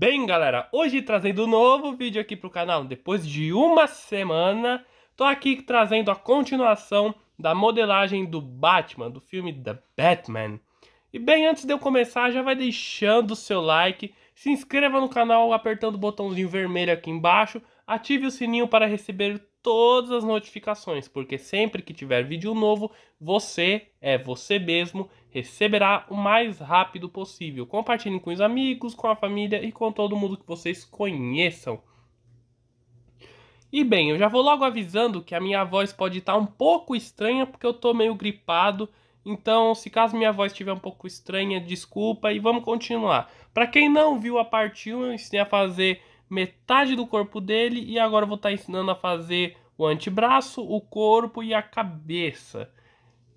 Bem, galera, hoje trazendo um novo vídeo aqui pro canal. Depois de uma semana, tô aqui trazendo a continuação da modelagem do Batman, do filme The Batman. E bem, antes de eu começar, já vai deixando o seu like, se inscreva no canal apertando o botãozinho vermelho aqui embaixo, ative o sininho para receber todas as notificações, porque sempre que tiver vídeo novo, você, é você mesmo, receberá o mais rápido possível. Compartilhem com os amigos, com a família e com todo mundo que vocês conheçam. E bem, eu já vou logo avisando que a minha voz pode estar um pouco estranha, porque eu tô meio gripado, então, se caso minha voz estiver um pouco estranha, desculpa e vamos continuar. Para quem não viu a parte 1, eu ensinei a fazer metade do corpo dele e agora vou estar tá ensinando a fazer o antebraço, o corpo e a cabeça.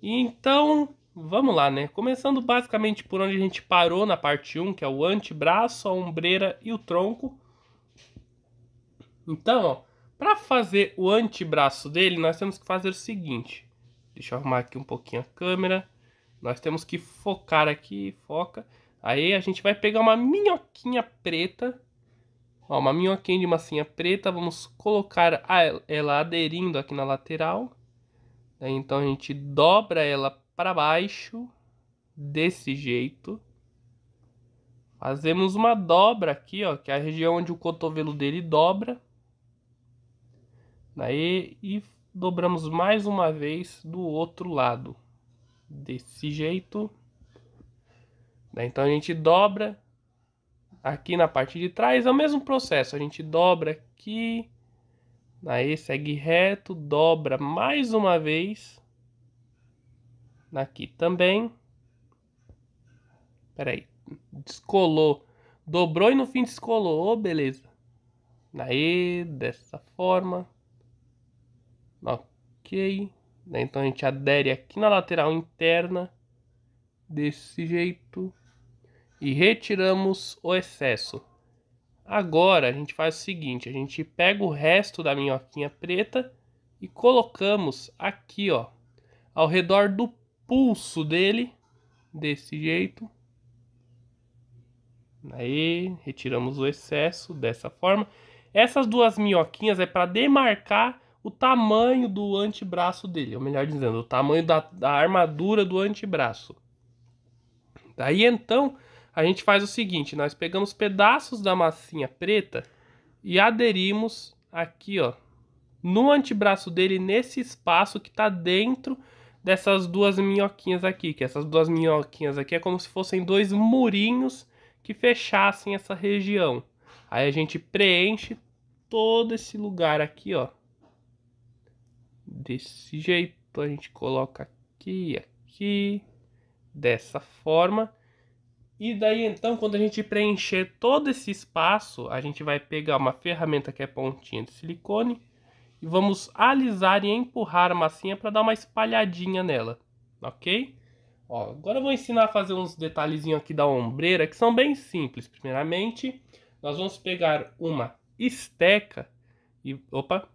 Então, vamos lá, né? Começando basicamente por onde a gente parou na parte 1, que é o antebraço, a ombreira e o tronco. Então, ó, para fazer o antebraço dele, nós temos que fazer o seguinte. Deixa eu arrumar aqui um pouquinho a câmera. Nós temos que focar aqui, foca. Aí a gente vai pegar uma minhoquinha preta Ó, uma minhoquinha de massinha preta, vamos colocar ela aderindo aqui na lateral. Então a gente dobra ela para baixo, desse jeito. Fazemos uma dobra aqui, ó, que é a região onde o cotovelo dele dobra. Daí, e dobramos mais uma vez do outro lado. Desse jeito. Daí, então a gente dobra aqui na parte de trás é o mesmo processo. A gente dobra aqui, aí segue reto, dobra mais uma vez. Aqui também. Pera aí, descolou. Dobrou e no fim descolou, oh, beleza. Aí, dessa forma. Ok. Então a gente adere aqui na lateral interna. Desse jeito e retiramos o excesso. Agora a gente faz o seguinte, a gente pega o resto da minhoquinha preta e colocamos aqui, ó, ao redor do pulso dele, desse jeito. Aí, retiramos o excesso dessa forma. Essas duas minhoquinhas é para demarcar o tamanho do antebraço dele, ou melhor dizendo, o tamanho da, da armadura do antebraço. Daí então, a gente faz o seguinte, nós pegamos pedaços da massinha preta e aderimos aqui, ó, no antebraço dele, nesse espaço que está dentro dessas duas minhoquinhas aqui, que essas duas minhoquinhas aqui é como se fossem dois murinhos que fechassem essa região. Aí a gente preenche todo esse lugar aqui, ó. Desse jeito, a gente coloca aqui, aqui, dessa forma. E daí então, quando a gente preencher todo esse espaço, a gente vai pegar uma ferramenta que é pontinha de silicone e vamos alisar e empurrar a massinha para dar uma espalhadinha nela, ok? Ó, agora eu vou ensinar a fazer uns detalhezinhos aqui da ombreira que são bem simples. Primeiramente, nós vamos pegar uma esteca e... Opa!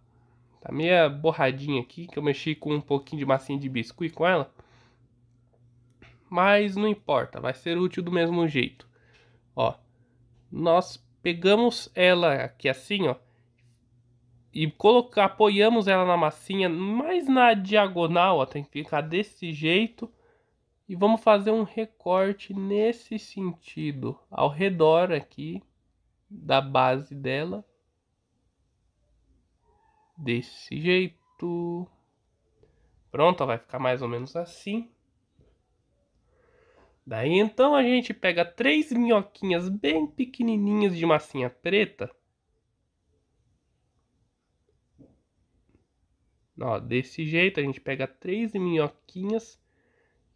Tá meia borradinha aqui, que eu mexi com um pouquinho de massinha de biscuit com ela mas não importa, vai ser útil do mesmo jeito. Ó, nós pegamos ela aqui assim, ó, e colocar, apoiamos ela na massinha, mais na diagonal, ó, tem que ficar desse jeito. E vamos fazer um recorte nesse sentido, ao redor aqui da base dela. Desse jeito. Pronto, vai ficar mais ou menos assim. Daí então a gente pega três minhoquinhas bem pequenininhas de massinha preta. Ó, desse jeito a gente pega três minhoquinhas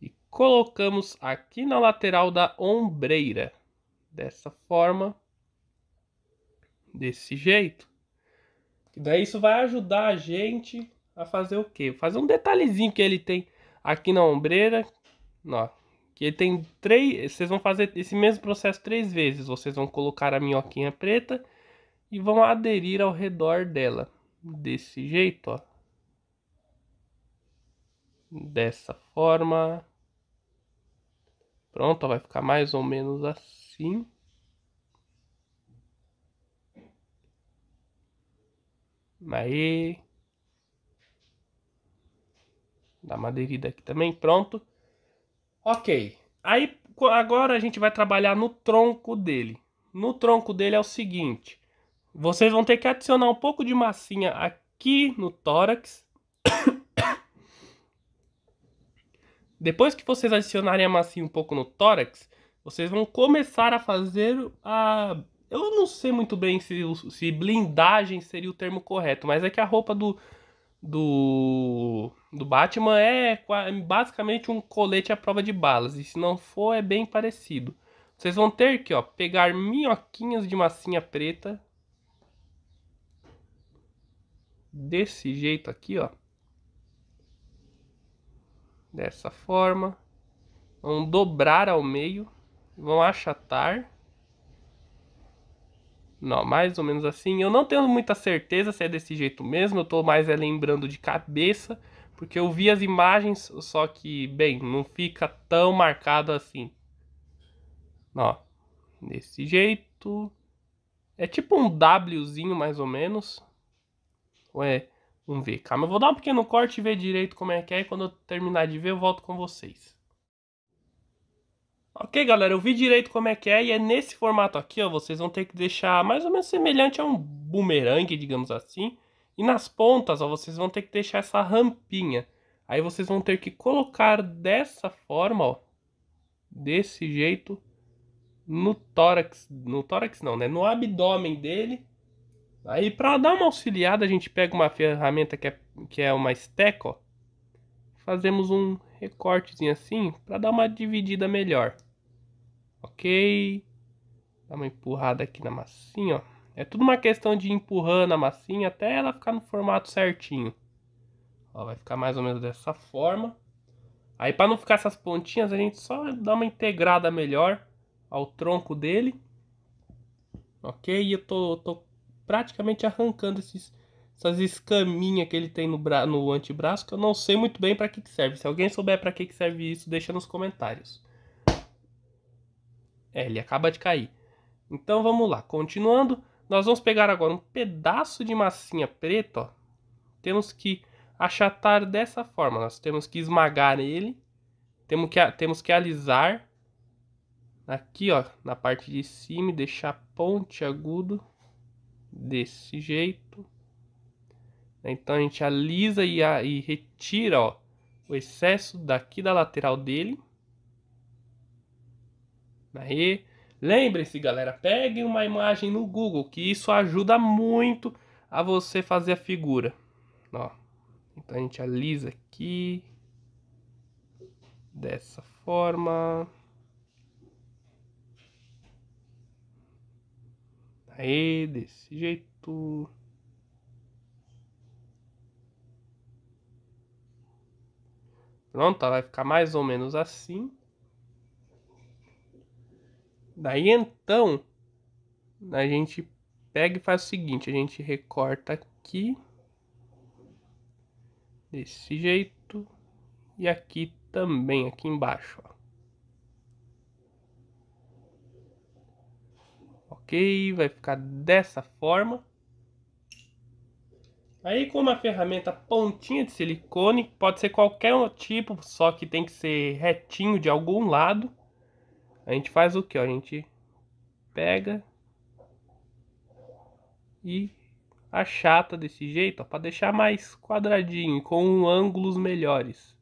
e colocamos aqui na lateral da ombreira. Dessa forma. Desse jeito. E daí isso vai ajudar a gente a fazer o quê? Fazer um detalhezinho que ele tem aqui na ombreira. Ó, que ele tem três. Vocês vão fazer esse mesmo processo três vezes. Vocês vão colocar a minhoquinha preta e vão aderir ao redor dela. Desse jeito, ó dessa forma. Pronto, vai ficar mais ou menos assim. Aí. Dá uma devida aqui também, pronto. Ok. Aí agora a gente vai trabalhar no tronco dele. No tronco dele é o seguinte. Vocês vão ter que adicionar um pouco de massinha aqui no tórax. Depois que vocês adicionarem a massinha um pouco no tórax, vocês vão começar a fazer a... Eu não sei muito bem se, se blindagem seria o termo correto, mas é que a roupa do, do, do Batman é basicamente um colete à prova de balas. E se não for, é bem parecido. Vocês vão ter que ó, pegar minhoquinhas de massinha preta. Desse jeito aqui, ó. Dessa forma. Vão dobrar ao meio. Vão achatar. Não, mais ou menos assim. Eu não tenho muita certeza se é desse jeito mesmo. Eu tô mais é lembrando de cabeça. Porque eu vi as imagens, só que, bem, não fica tão marcado assim. Ó, desse jeito. É tipo um Wzinho mais ou menos. Ou é um V? Calma, eu vou dar um pequeno corte e ver direito como é que é. E quando eu terminar de ver, eu volto com vocês. Ok, galera, eu vi direito como é que é e é nesse formato aqui, ó, vocês vão ter que deixar mais ou menos semelhante a um bumerangue, digamos assim. E nas pontas, ó, vocês vão ter que deixar essa rampinha. Aí vocês vão ter que colocar dessa forma, ó, desse jeito, no tórax, no tórax não, né, no abdômen dele. Aí para dar uma auxiliada, a gente pega uma ferramenta que é, que é uma esteca, ó. Fazemos um recortezinho assim para dar uma dividida melhor. Ok? Dá uma empurrada aqui na massinha, ó. É tudo uma questão de empurrando a massinha até ela ficar no formato certinho. Ó, vai ficar mais ou menos dessa forma. Aí para não ficar essas pontinhas, a gente só dá uma integrada melhor ao tronco dele. Ok? E eu tô, tô praticamente arrancando esses essas escaminhas que ele tem no, bra no antebraço, que eu não sei muito bem para que, que serve. Se alguém souber para que, que serve isso, deixa nos comentários. É, ele acaba de cair. Então vamos lá, continuando, nós vamos pegar agora um pedaço de massinha preta, ó. Temos que achatar dessa forma, nós temos que esmagar ele, temos que, temos que alisar aqui, ó, na parte de cima e deixar ponte agudo desse jeito. Então a gente alisa e, a, e retira ó, o excesso daqui da lateral dele. Aí, lembre-se galera, pegue uma imagem no Google, que isso ajuda muito a você fazer a figura. Ó, então a gente alisa aqui, dessa forma. Aí, desse jeito. Pronto, vai ficar mais ou menos assim. Daí então, a gente pega e faz o seguinte, a gente recorta aqui. Desse jeito. E aqui também, aqui embaixo, ó. Ok, vai ficar dessa forma. Aí com uma ferramenta pontinha de silicone, pode ser qualquer tipo, só que tem que ser retinho de algum lado. A gente faz o que? A gente pega e achata desse jeito, para deixar mais quadradinho, com ângulos melhores.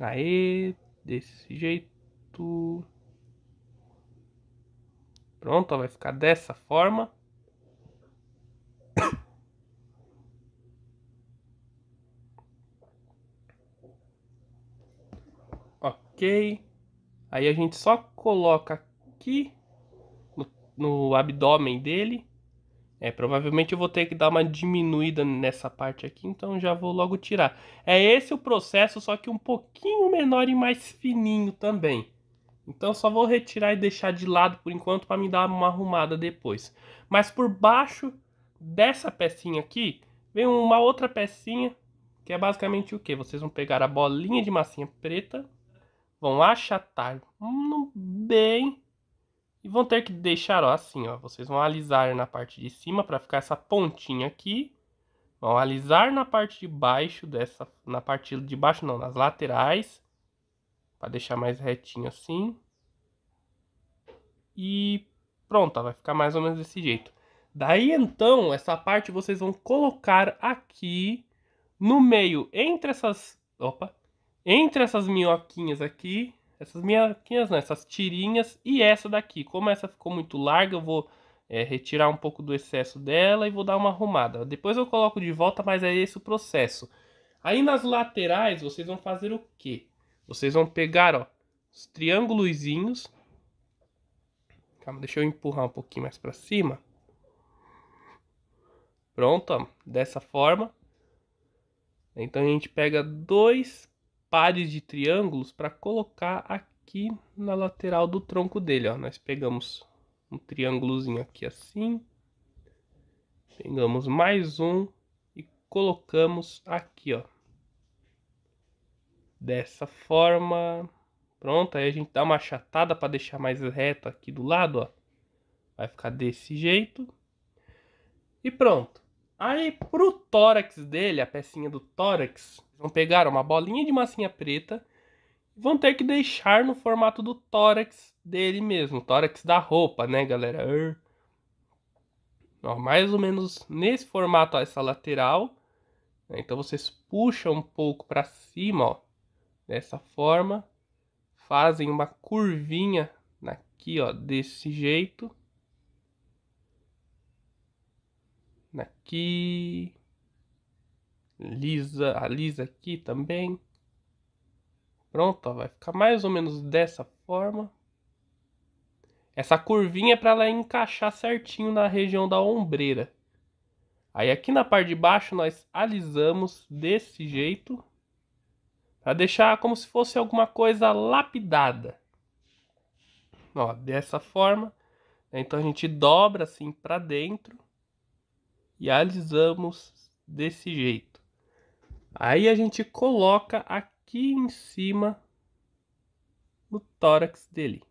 Aí, desse jeito. Pronto, ó, vai ficar dessa forma. ok. Aí a gente só coloca aqui no, no abdômen dele. É, provavelmente eu vou ter que dar uma diminuída nessa parte aqui, então já vou logo tirar. É esse o processo, só que um pouquinho menor e mais fininho também. Então só vou retirar e deixar de lado por enquanto para me dar uma arrumada depois. Mas por baixo dessa pecinha aqui, vem uma outra pecinha, que é basicamente o que? Vocês vão pegar a bolinha de massinha preta, vão achatar bem E vão ter que deixar, ó, assim, ó. Vocês vão alisar na parte de cima para ficar essa pontinha aqui. Vão alisar na parte de baixo dessa... Na parte de baixo não, nas laterais. Para deixar mais retinho assim. E pronto, vai ficar mais ou menos desse jeito. Daí então, essa parte vocês vão colocar aqui no meio, entre essas... Opa! Entre essas minhoquinhas aqui essas minhoquinhas, não, essas tirinhas e essa daqui. Como essa ficou muito larga, eu vou é, retirar um pouco do excesso dela e vou dar uma arrumada. Depois eu coloco de volta, mas é esse o processo. Aí nas laterais vocês vão fazer o quê? Vocês vão pegar, ó, os triângulozinhos. Calma, deixa eu empurrar um pouquinho mais para cima. Pronto, ó, dessa forma. Então a gente pega dois pares de triângulos para colocar aqui na lateral do tronco dele, ó. Nós pegamos um triângulozinho aqui assim. Pegamos mais um e colocamos aqui, ó. Dessa forma. Pronto, aí a gente dá uma achatada para deixar mais reto aqui do lado, ó. Vai ficar desse jeito. E pronto. Aí pro tórax dele, a pecinha do tórax, vão pegar uma bolinha de massinha preta e vão ter que deixar no formato do tórax dele mesmo, tórax da roupa, né, galera? Ó, mais ou menos nesse formato ó, essa lateral. Então vocês puxam um pouco para cima, ó, dessa forma, fazem uma curvinha aqui, ó, desse jeito. Aqui. Lisa, a lisa aqui também. Pronto, ó, vai ficar mais ou menos dessa forma. Essa curvinha é para ela encaixar certinho na região da ombreira. Aí aqui na parte de baixo nós alisamos desse jeito. Para deixar como se fosse alguma coisa lapidada. Ó, dessa forma. Então a gente dobra assim para dentro e alisamos desse jeito. Aí a gente coloca aqui em cima no tórax dele.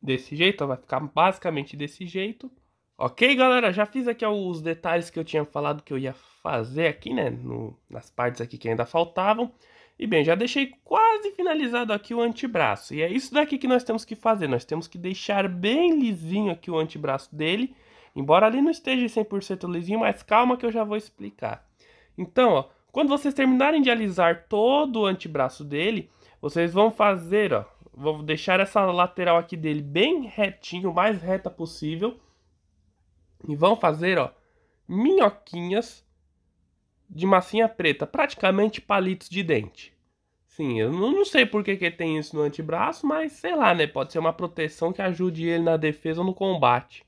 Desse jeito, vai ficar basicamente desse jeito. Ok, galera, já fiz aqui os detalhes que eu tinha falado que eu ia fazer aqui, né, no, nas partes aqui que ainda faltavam. E bem, já deixei quase finalizado aqui o antebraço. E é isso daqui que nós temos que fazer. Nós temos que deixar bem lisinho aqui o antebraço dele. Embora ali não esteja 100% lisinho, mas calma que eu já vou explicar. Então, ó, quando vocês terminarem de alisar todo o antebraço dele, vocês vão fazer, ó, vou deixar essa lateral aqui dele bem retinho, o mais reta possível. E vão fazer, ó, minhoquinhas de massinha preta, praticamente palitos de dente. Sim, eu não sei por que, que tem isso no antebraço, mas sei lá, né? Pode ser uma proteção que ajude ele na defesa ou no combate.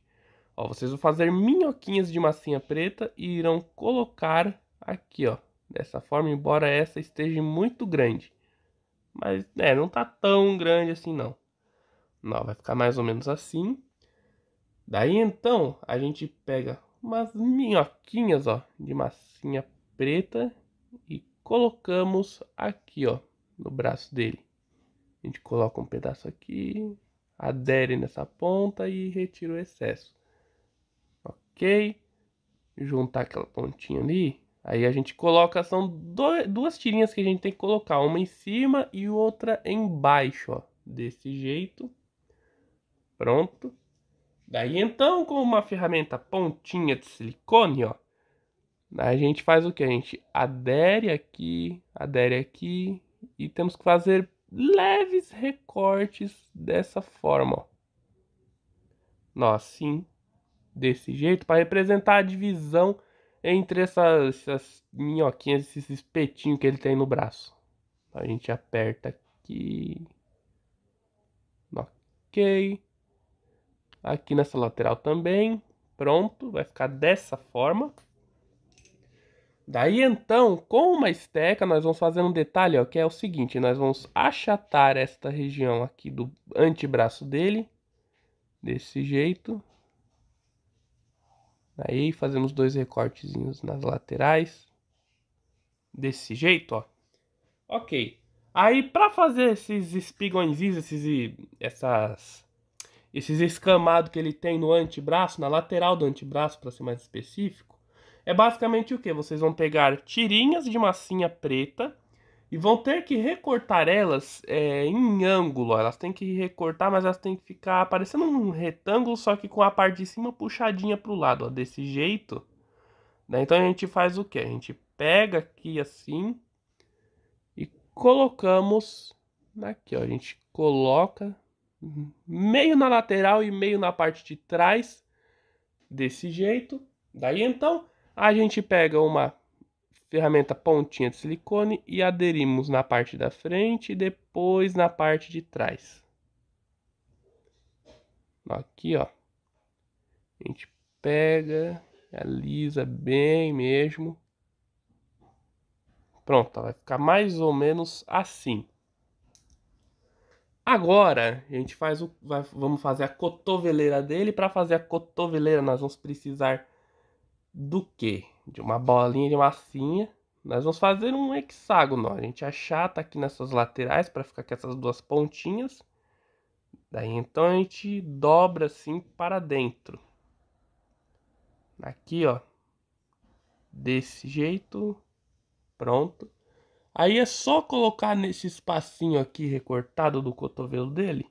Ó, vocês vão fazer minhoquinhas de massinha preta e irão colocar aqui, ó. Dessa forma, embora essa esteja muito grande. Mas, é, não tá tão grande assim, não. Não, vai ficar mais ou menos assim. Daí, então, a gente pega umas minhoquinhas, ó, de massinha preta e colocamos aqui, ó, no braço dele. A gente coloca um pedaço aqui, adere nessa ponta e retira o excesso. Ok? Juntar aquela pontinha ali. Aí a gente coloca, são duas tirinhas que a gente tem que colocar, uma em cima e outra embaixo, ó, desse jeito. Pronto. Daí então, com uma ferramenta pontinha de silicone, ó, a gente faz o que? A gente adere aqui, adere aqui e temos que fazer leves recortes dessa forma, ó. Nó, assim, desse jeito, para representar a divisão entre essas, essas minhoquinhas, esses espetinhos que ele tem no braço. A gente aperta aqui. Ok. Aqui nessa lateral também. Pronto, vai ficar dessa forma. Daí então, com uma esteca, nós vamos fazer um detalhe, ó, que é o seguinte, nós vamos achatar esta região aqui do antebraço dele, desse jeito. Aí fazemos dois recortezinhos nas laterais, desse jeito, ó. Ok, Aí, para fazer esses espigões, esses, essas, esses escamados que ele tem no antebraço, na lateral do antebraço, para ser mais específico, é basicamente o que? Vocês vão pegar tirinhas de massinha preta e vão ter que recortar elas é, em ângulo. Elas têm que recortar, mas elas têm que ficar parecendo um retângulo, só que com a parte de cima puxadinha para o lado, ó, desse jeito. Né? Então a gente faz o que? A gente pega aqui assim e colocamos aqui, ó. A gente coloca meio na lateral e meio na parte de trás desse jeito. Daí então a gente pega uma ferramenta pontinha de silicone e aderimos na parte da frente e depois na parte de trás. Aqui, ó. A gente pega, alisa bem mesmo. Pronto, vai ficar mais ou menos assim. Agora, a gente faz o, vai, vamos fazer a cotoveleira dele. Para fazer a cotoveleira, nós vamos precisar do que? De uma bolinha de massinha. Nós vamos fazer um hexágono. A gente achata aqui nessas laterais para ficar com essas duas pontinhas. Daí então a gente dobra assim para dentro. Aqui, ó. Desse jeito. Pronto. Aí é só colocar nesse espacinho aqui recortado do cotovelo dele.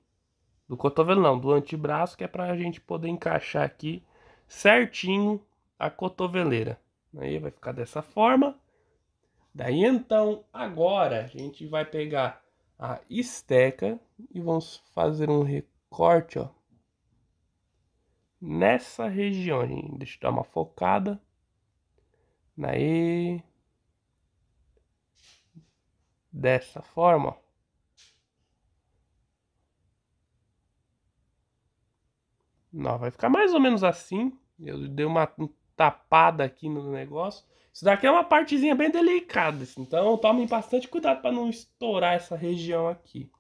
Do cotovelo não, do antebraço, que é para a gente poder encaixar aqui certinho a cotoveleira. Aí vai ficar dessa forma. Daí então, agora a gente vai pegar a esteca e vamos fazer um recorte, ó. Nessa região, gente. deixa eu dar uma focada. Daí. Dessa forma. Não, vai ficar mais ou menos assim. Eu dei uma tapada aqui no negócio. Isso daqui é uma partezinha bem delicada, assim, então tomem bastante cuidado para não estourar essa região aqui.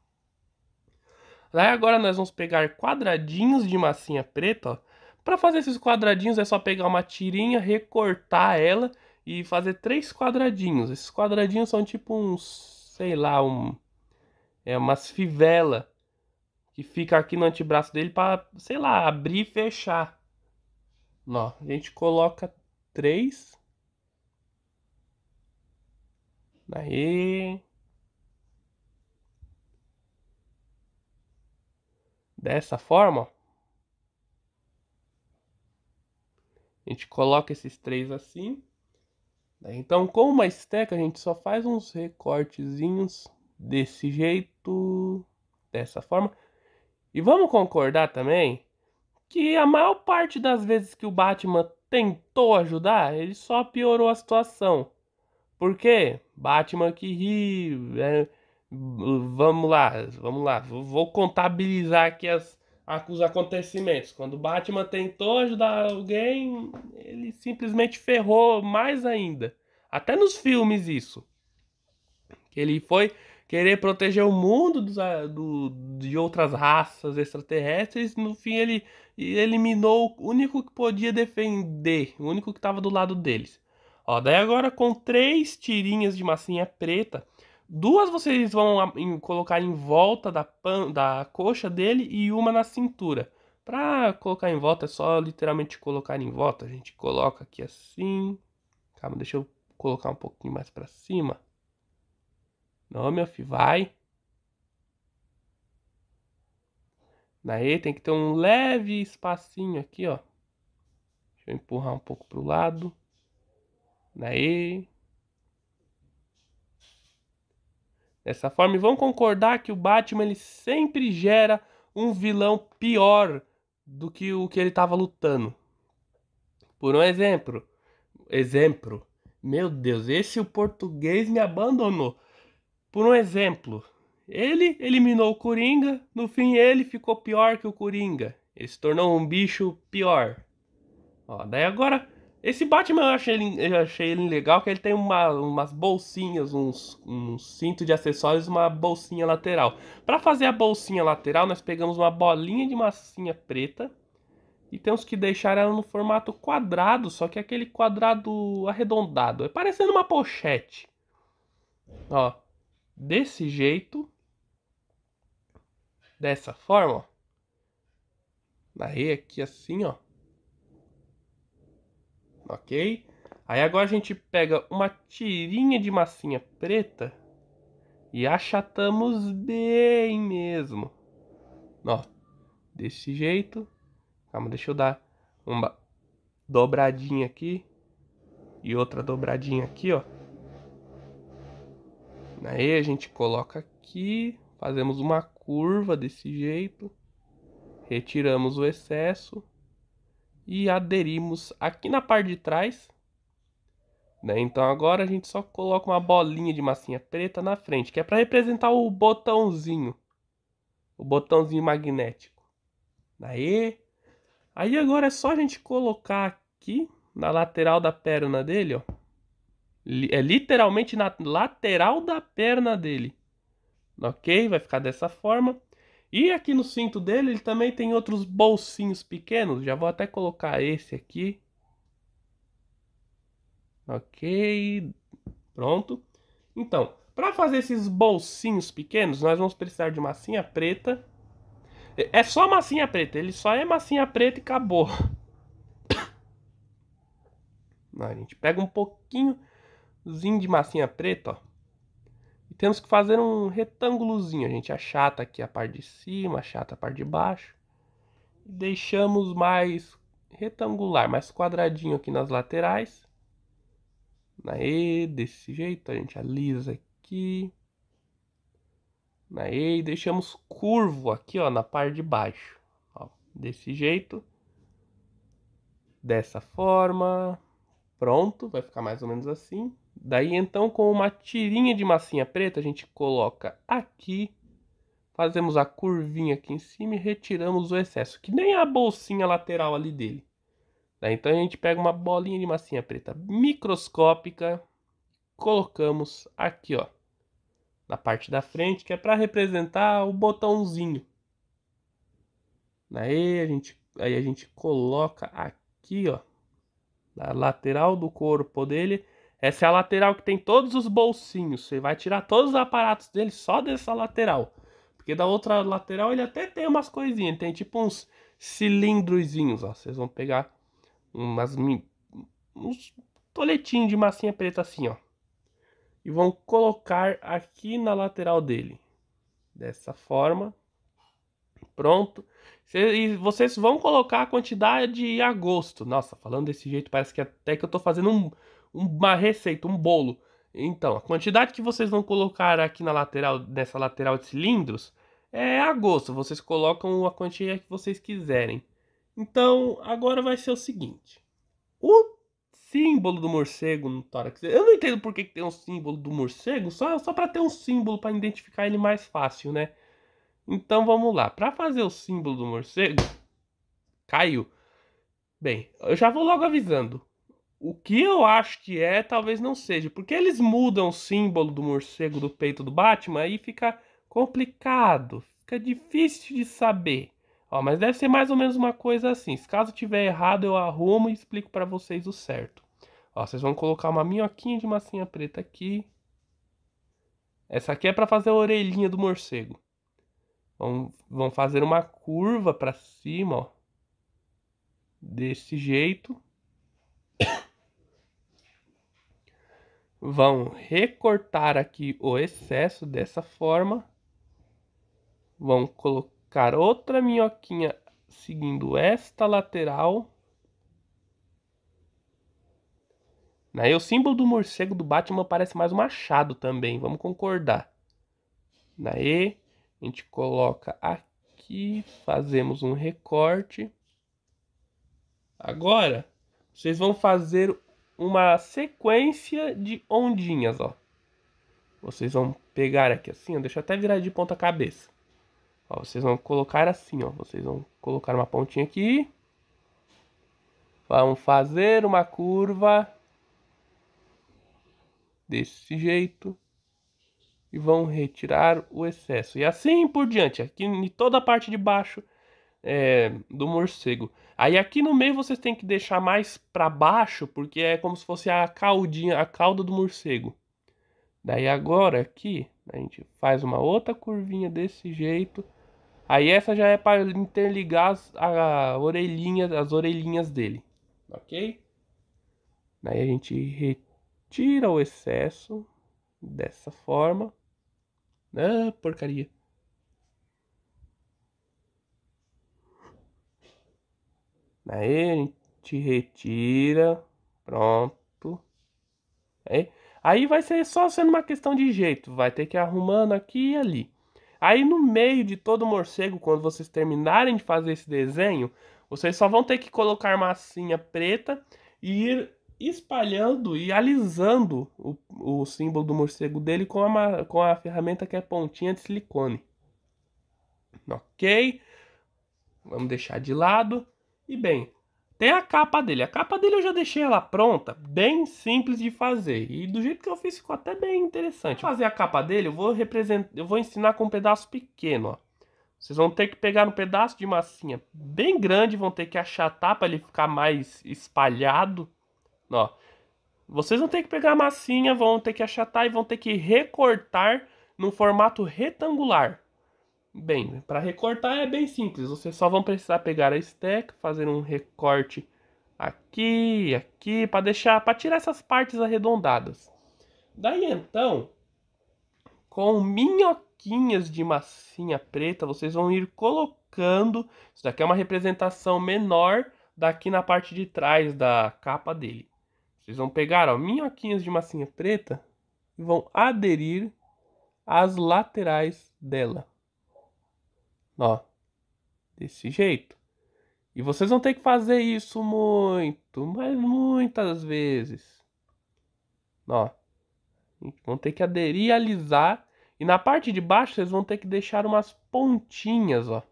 Aí agora nós vamos pegar quadradinhos de massinha preta. Para fazer esses quadradinhos é só pegar uma tirinha, recortar ela e fazer três quadradinhos. Esses quadradinhos são tipo uns, sei lá, um é umas fivela que fica aqui no antebraço dele para, sei lá, abrir e fechar. Ó, a gente coloca três. Aí. Dessa forma, A gente coloca esses três assim. Então, com uma esteca, a gente só faz uns recortezinhos desse jeito, dessa forma. E vamos concordar também que a maior parte das vezes que o Batman tentou ajudar, ele só piorou a situação. Por quê? Batman que ri. É, vamos lá, vamos lá. Vou contabilizar aqui as, os acontecimentos. Quando o Batman tentou ajudar alguém, ele simplesmente ferrou mais ainda. Até nos filmes isso. Que ele foi querer proteger o mundo dos, do, de outras raças extraterrestres. No fim, ele eliminou o único que podia defender, o único que estava do lado deles. Ó, daí agora com três tirinhas de massinha preta, duas vocês vão colocar em volta da, pan, da coxa dele e uma na cintura. Para colocar em volta é só literalmente colocar em volta. A gente coloca aqui assim. Calma, deixa eu colocar um pouquinho mais para cima. Não, meu filho, vai. Daí tem que ter um leve espacinho aqui, ó. Deixa eu empurrar um pouco pro lado. Daí. Dessa forma, e vamos concordar que o Batman ele sempre gera um vilão pior do que o que ele estava lutando. Por um exemplo, exemplo. Meu Deus, esse o português me abandonou. Por um exemplo, ele eliminou o Coringa, no fim ele ficou pior que o Coringa. Ele se tornou um bicho pior. Ó, daí agora, esse Batman eu achei ele, eu achei ele legal, que ele tem uma, umas bolsinhas, uns, um cinto de acessórios, uma bolsinha lateral. Para fazer a bolsinha lateral, nós pegamos uma bolinha de massinha preta e temos que deixar ela no formato quadrado, só que é aquele quadrado arredondado, é parecendo uma pochete. Ó, desse jeito. Dessa forma, ó. Narrei aqui assim, ó. Ok? Aí agora a gente pega uma tirinha de massinha preta e achatamos bem mesmo. Ó, desse jeito. Calma, deixa eu dar uma dobradinha aqui e outra dobradinha aqui, ó. Aí a gente coloca aqui, fazemos uma curva desse jeito, retiramos o excesso e aderimos aqui na parte de trás. Né? Então agora a gente só coloca uma bolinha de massinha preta na frente, que é para representar o botãozinho, o botãozinho magnético. Aí, aí agora é só a gente colocar aqui na lateral da perna dele, ó. É literalmente na lateral da perna dele. Ok? Vai ficar dessa forma. E aqui no cinto dele, ele também tem outros bolsinhos pequenos. Já vou até colocar esse aqui. Ok. Pronto. Então, para fazer esses bolsinhos pequenos, nós vamos precisar de massinha preta. É só massinha preta. Ele só é massinha preta e acabou. A gente pega um pouquinho de massinha preta, ó. E temos que fazer um retângulozinho. A gente achata aqui a parte de cima, achata a parte de baixo. E deixamos mais retangular, mais quadradinho aqui nas laterais. Aí, desse jeito, a gente alisa aqui. Aí, deixamos curvo aqui, ó, na parte de baixo. Ó, desse jeito. Dessa forma. Pronto, vai ficar mais ou menos assim. Daí então com uma tirinha de massinha preta a gente coloca aqui, fazemos a curvinha aqui em cima e retiramos o excesso, que nem a bolsinha lateral ali dele. Daí então a gente pega uma bolinha de massinha preta microscópica, colocamos aqui ó, na parte da frente, que é para representar o botãozinho. Daí a gente, aí a gente coloca aqui ó, na lateral do corpo dele. Essa é a lateral que tem todos os bolsinhos. Você vai tirar todos os aparatos dele só dessa lateral. Porque da outra lateral ele até tem umas coisinhas. Tem tipo uns cilindrozinhos, ó. Vocês vão pegar umas uns toletinhos de massinha preta assim, ó. E vão colocar aqui na lateral dele. Dessa forma. Pronto. E vocês vão colocar a quantidade a gosto. Nossa, falando desse jeito, parece que até que eu tô fazendo um, uma receita, um bolo. Então, a quantidade que vocês vão colocar aqui na lateral, nessa lateral de cilindros, é a gosto. Vocês colocam a quantia que vocês quiserem. Então, agora vai ser o seguinte. O símbolo do morcego no tórax. Eu não entendo por que, que tem um símbolo do morcego, só, só para ter um símbolo para identificar ele mais fácil, né? Então vamos lá. Para fazer o símbolo do morcego, caiu. Bem, eu já vou logo avisando. O que eu acho que é, talvez não seja. Porque eles mudam o símbolo do morcego do peito do Batman aí fica complicado. Fica difícil de saber. Ó, mas deve ser mais ou menos uma coisa assim. Se caso tiver errado, eu arrumo e explico para vocês o certo. Ó, vocês vão colocar uma minhoquinha de massinha preta aqui. Essa aqui é para fazer a orelhinha do morcego. Vão, vão fazer uma curva para cima, ó. Desse jeito. Vão recortar aqui o excesso dessa forma. Vão colocar outra minhoquinha seguindo esta lateral. Aí o símbolo do morcego do Batman parece mais um machado também, vamos concordar. Daí a gente coloca aqui, fazemos um recorte. Agora, vocês vão fazer uma sequência de ondinhas, ó. Vocês vão pegar aqui assim, ó, deixa eu até virar de ponta cabeça. Ó, vocês vão colocar assim, ó. Vocês vão colocar uma pontinha aqui. Vão fazer uma curva desse jeito e vão retirar o excesso. E assim por diante, aqui em toda a parte de baixo é, do morcego. Aí aqui no meio vocês têm que deixar mais para baixo, porque é como se fosse a caldinha, a cauda do morcego. Daí agora aqui, A gente faz uma outra curvinha desse jeito. Aí essa já é para interligar as, a orelhinha, as orelhinhas dele, ok? Aí a gente retira o excesso dessa forma. Ah, porcaria. Aí a gente retira. Pronto. Aí, aí vai ser só sendo uma questão de jeito. Vai ter que ir arrumando aqui e ali. Aí no meio de todo morcego, quando vocês terminarem de fazer esse desenho, vocês só vão ter que colocar massinha preta e ir espalhando e alisando o, o símbolo do morcego dele com a, com a ferramenta que é pontinha de silicone. Ok? Vamos deixar de lado. E bem, tem a capa dele. A capa dele eu já deixei ela pronta, bem simples de fazer. E do jeito que eu fiz ficou até bem interessante. Pra fazer a capa dele, eu vou representar, eu vou ensinar com um pedaço pequeno, ó. Vocês vão ter que pegar um pedaço de massinha bem grande, vão ter que achatar para ele ficar mais espalhado, ó. Vocês vão ter que pegar a massinha, vão ter que achatar e vão ter que recortar no formato retangular. Bem, para recortar é bem simples. Vocês só vão precisar pegar a stack, fazer um recorte aqui, aqui, para deixar, para tirar essas partes arredondadas. Daí então, com minhoquinhas de massinha preta, vocês vão ir colocando. Isso daqui é uma representação menor daqui na parte de trás da capa dele. Vocês vão pegar, ó, minhoquinhas de massinha preta e vão aderir às laterais dela. Ó, desse jeito. E vocês vão ter que fazer isso muito, mas muitas vezes. Ó, vão ter que aderir, alisar. E na parte de baixo vocês vão ter que deixar umas pontinhas, ó.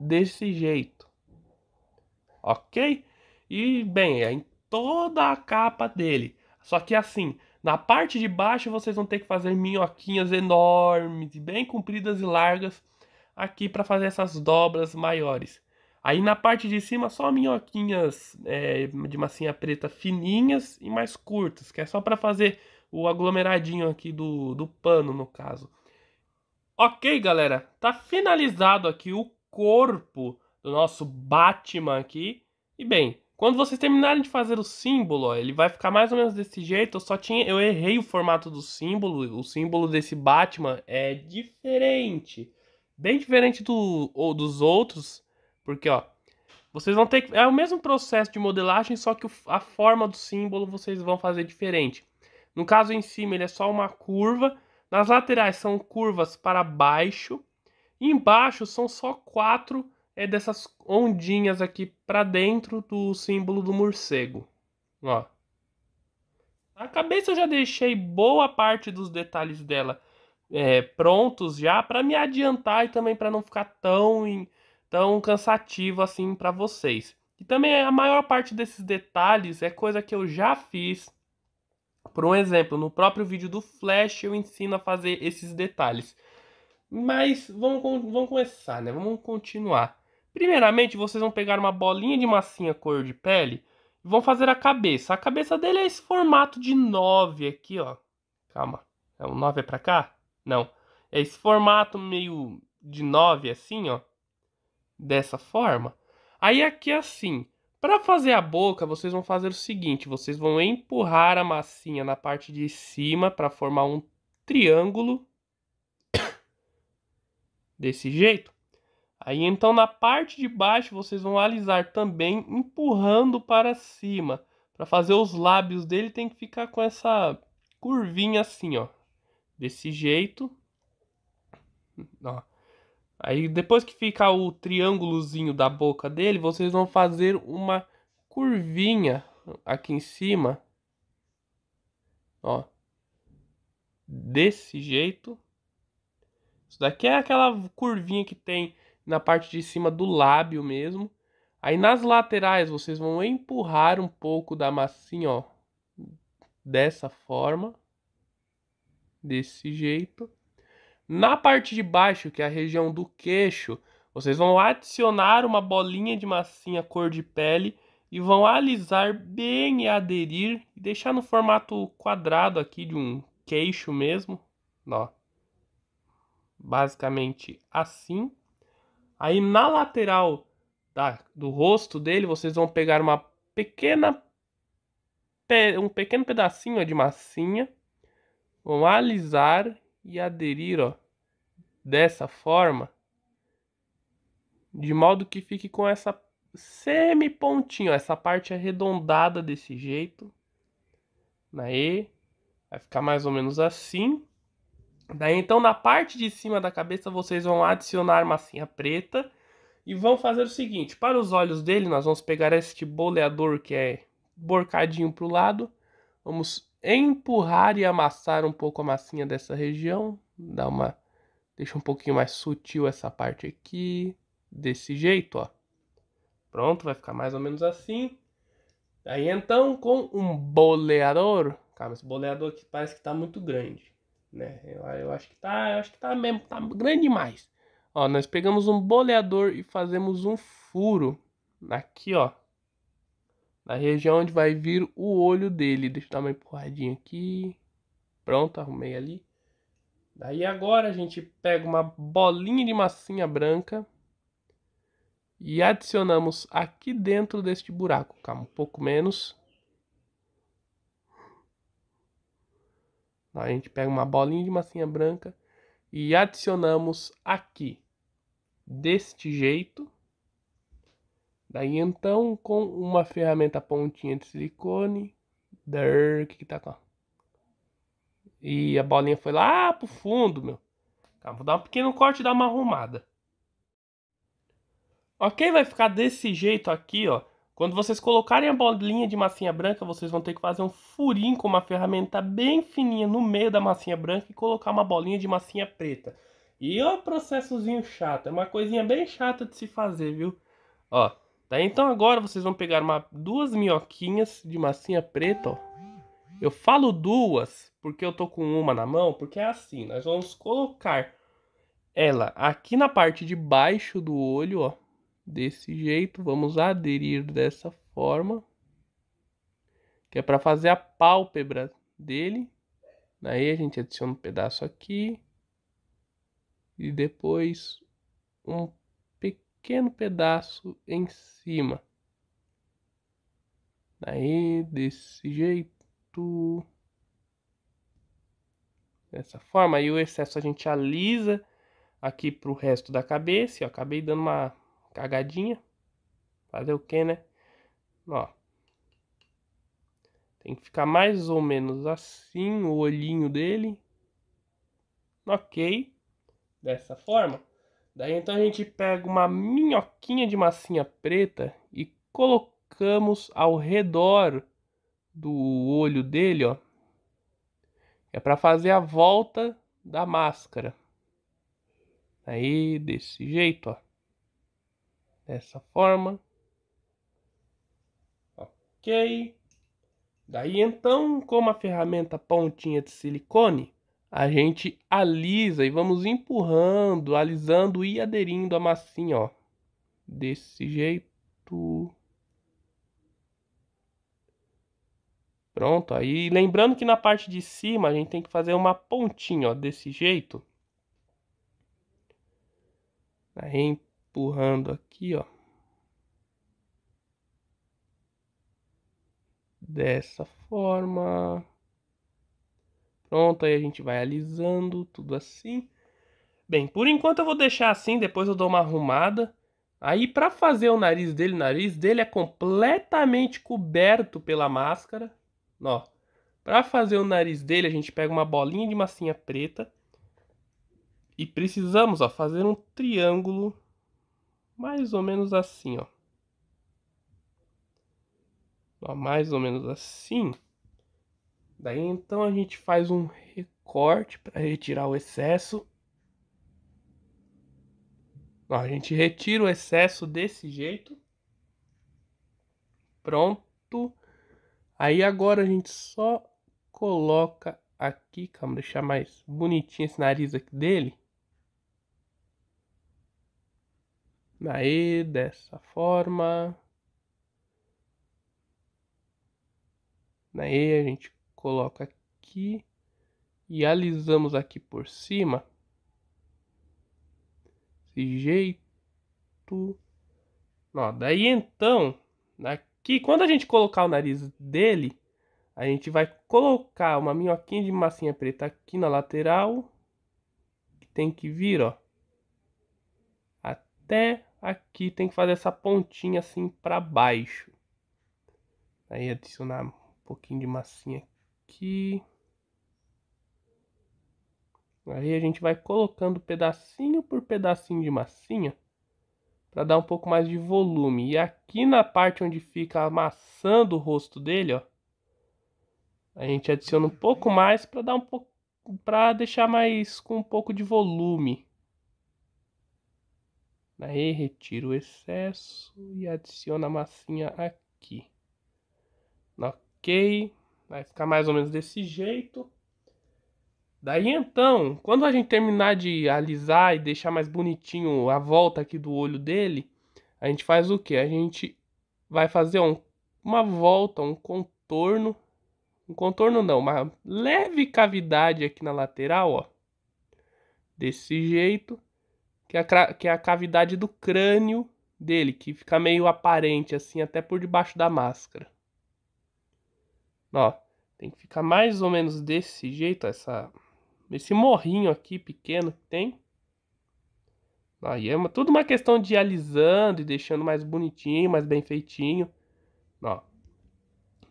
Desse jeito. Ok? E, bem, é toda a capa dele. Só que assim, na parte de baixo vocês vão ter que fazer minhoquinhas enormes, bem compridas e largas aqui para fazer essas dobras maiores. Aí na parte de cima só minhoquinhas é, de massinha preta fininhas e mais curtas, que é só para fazer o aglomeradinho aqui do, do pano no caso. Ok, galera, tá finalizado aqui o corpo do nosso Batman aqui. E bem, quando vocês terminarem de fazer o símbolo, ó, ele vai ficar mais ou menos desse jeito. Eu só tinha, eu errei o formato do símbolo. O símbolo desse Batman é diferente bem diferente do, ou dos outros, porque ó, vocês vão ter que, é o mesmo processo de modelagem, só que a forma do símbolo vocês vão fazer diferente. No caso em cima ele é só uma curva, nas laterais são curvas para baixo, e embaixo são só quatro é, dessas ondinhas aqui para dentro do símbolo do morcego. Ó. A cabeça eu já deixei boa parte dos detalhes dela é, prontos já para me adiantar e também para não ficar tão, tão cansativo assim para vocês. E também a maior parte desses detalhes é coisa que eu já fiz. Por um exemplo, no próprio vídeo do Flash eu ensino a fazer esses detalhes. Mas vamos, vamos começar, né? Vamos continuar. Primeiramente, vocês vão pegar uma bolinha de massinha cor de pele e vão fazer a cabeça. A cabeça dele é esse formato de 9 aqui, ó. Calma. É um 9 é pra cá? Não. É esse formato meio de 9 assim, ó. Dessa forma. Aí aqui assim. Para fazer a boca, vocês vão fazer o seguinte. Vocês vão empurrar a massinha na parte de cima para formar um triângulo. Desse jeito. Aí então na parte de baixo vocês vão alisar também empurrando para cima. Para fazer os lábios dele tem que ficar com essa curvinha assim, ó desse jeito. Ó. Aí depois que fica o triângulozinho da boca dele, vocês vão fazer uma curvinha aqui em cima. Ó. Desse jeito. Isso daqui é aquela curvinha que tem na parte de cima do lábio mesmo. Aí nas laterais vocês vão empurrar um pouco da massinha, ó. Dessa forma desse jeito. Na parte de baixo, que é a região do queixo, vocês vão adicionar uma bolinha de massinha cor de pele e vão alisar bem e aderir e deixar no formato quadrado aqui de um queixo mesmo. Ó. Basicamente assim. Aí na lateral da, do rosto dele, vocês vão pegar uma pequena um pequeno pedacinho de massinha, vão alisar e aderir, ó, dessa forma, de modo que fique com essa semi pontinha, essa parte arredondada desse jeito. Aí, vai ficar mais ou menos assim. Daí então na parte de cima da cabeça vocês vão adicionar massinha preta e vão fazer o seguinte, para os olhos dele nós vamos pegar este boleador que é borcadinho para o lado, vamos empurrar e amassar um pouco a massinha dessa região, dar uma deixa um pouquinho mais sutil essa parte aqui, desse jeito, ó. Pronto, vai ficar mais ou menos assim. Aí então com um boleador, calma, esse boleador aqui parece que está muito grande né? Eu, eu acho que tá, eu acho que tá mesmo, tá grande demais. Ó, nós pegamos um boleador e fazemos um furo aqui, ó. Na região onde vai vir o olho dele. Deixa eu dar uma empurradinha aqui. Pronto, arrumei ali. Daí agora a gente pega uma bolinha de massinha branca e adicionamos aqui dentro deste buraco. Calma, um pouco menos. A gente pega uma bolinha de massinha branca e adicionamos aqui, deste jeito. Daí então, com uma ferramenta pontinha de silicone, der, que tá com? E a bolinha foi lá pro fundo, meu. Calma, vou dar um pequeno corte e dar uma arrumada. Ok, vai ficar desse jeito aqui, ó. Quando vocês colocarem a bolinha de massinha branca, vocês vão ter que fazer um furinho com uma ferramenta bem fininha no meio da massinha branca e colocar uma bolinha de massinha preta. E ó, processozinho chato, é uma coisinha bem chata de se fazer, viu? Ó, daí então agora vocês vão pegar uma, duas minhoquinhas de massinha preta, ó. Eu falo duas porque eu tô com uma na mão, porque é assim, nós vamos colocar ela aqui na parte de baixo do olho, ó desse jeito, vamos aderir dessa forma, que é para fazer a pálpebra dele. Aí a gente adiciona um pedaço aqui e depois um pequeno pedaço em cima. Aí desse jeito, dessa forma, aí o excesso a gente alisa aqui pro resto da cabeça. Eu acabei dando uma cagadinha. Fazer o que, né? Ó. Tem que ficar mais ou menos assim o olhinho dele. Ok. Dessa forma. Daí então a gente pega uma minhoquinha de massinha preta e colocamos ao redor do olho dele, ó. É para fazer a volta da máscara. Aí, desse jeito, ó dessa forma. Ok. Daí então, com uma ferramenta pontinha de silicone, a gente alisa e vamos empurrando, alisando e aderindo a massinha, ó. Desse jeito. Pronto, aí lembrando que na parte de cima a gente tem que fazer uma pontinha, ó, desse jeito. Aí empurrando aqui, ó. Dessa forma. Pronto, aí a gente vai alisando tudo assim. Bem, por enquanto eu vou deixar assim, depois eu dou uma arrumada. Aí para fazer o nariz dele, o nariz dele é completamente coberto pela máscara. Ó, para fazer o nariz dele, a gente pega uma bolinha de massinha preta e precisamos, ó, fazer um triângulo mais ou menos assim, ó. ó mais ou menos assim. Daí então a gente faz um recorte para retirar o excesso. Ó, a gente retira o excesso desse jeito. Pronto. Aí agora a gente só coloca aqui, calma, deixar mais bonitinho esse nariz aqui dele. Aí, dessa forma. Aí a gente coloca aqui E alisamos aqui por cima. Desse jeito. Ó, daí então, aqui, quando a gente colocar o nariz dele, a gente vai colocar uma minhoquinha de massinha preta aqui na lateral. Que tem que vir, ó. Até aqui tem que fazer essa pontinha assim para baixo. Aí adicionar um pouquinho de massinha aqui. Aí a gente vai colocando pedacinho por pedacinho de massinha para dar um pouco mais de volume. E aqui na parte onde fica amassando o rosto dele, ó, a gente adiciona um pouco mais para dar um pouco para deixar mais com um pouco de volume. Aí retiro o excesso e adiciono a massinha aqui. Ok, vai ficar mais ou menos desse jeito. Daí então, quando a gente terminar de alisar e deixar mais bonitinho a volta aqui do olho dele, a gente faz o que? A gente vai fazer um, uma volta, um contorno, um contorno não, uma leve cavidade aqui na lateral, ó, desse jeito, que é a, que é a cavidade do crânio dele, que fica meio aparente assim, até por debaixo da máscara. Ó, tem que ficar mais ou menos desse jeito, essa esse morrinho aqui pequeno que tem. Aí é uma, tudo uma questão de alisando e deixando mais bonitinho, mais bem feitinho. Ó,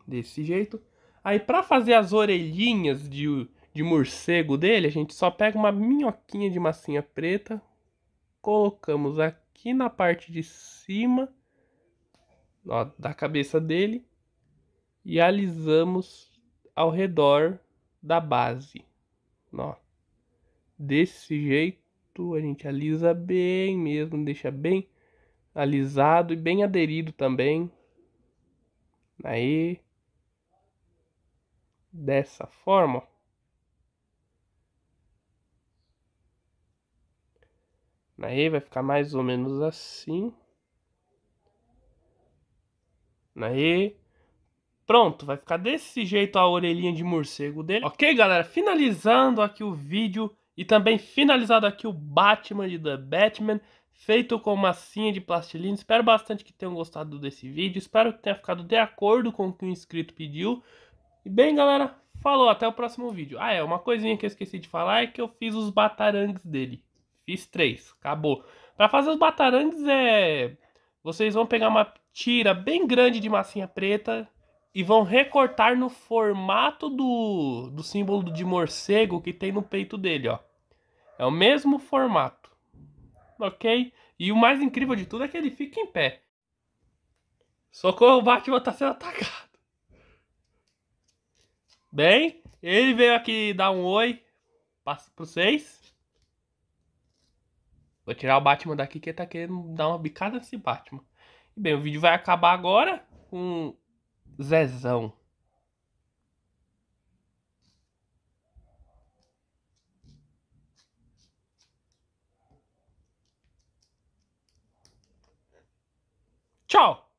desse jeito. Aí para fazer as orelhinhas de, de morcego dele, a gente só pega uma minhoquinha de massinha preta, colocamos aqui na parte de cima ó, da cabeça dele e alisamos ao redor da base. Ó, desse jeito a gente alisa bem mesmo, deixa bem alisado e bem aderido também. Aí, dessa forma. Aí vai ficar mais ou menos assim. Aí Pronto, vai ficar desse jeito a orelhinha de morcego dele. Ok, galera? Finalizando aqui o vídeo e também finalizado aqui o Batman de The Batman, feito com massinha de plastilina. Espero bastante que tenham gostado desse vídeo. Espero que tenha ficado de acordo com o que o inscrito pediu. E bem, galera, falou, até o próximo vídeo. Ah, é, uma coisinha que eu esqueci de falar é que eu fiz os batarangues dele. Fiz três, acabou. Para fazer os batarangues é... Vocês vão pegar uma tira bem grande de massinha preta e vão recortar no formato do, do símbolo de morcego que tem no peito dele, ó. É o mesmo formato, ok? E o mais incrível de tudo é que ele fica em pé. Socorro, o Batman tá sendo atacado. Bem, ele veio aqui dar um oi para vocês. Vou tirar o Batman daqui que ele tá querendo dar uma bicada nesse Batman. Bem, o vídeo vai acabar agora com Zezão. Tchau!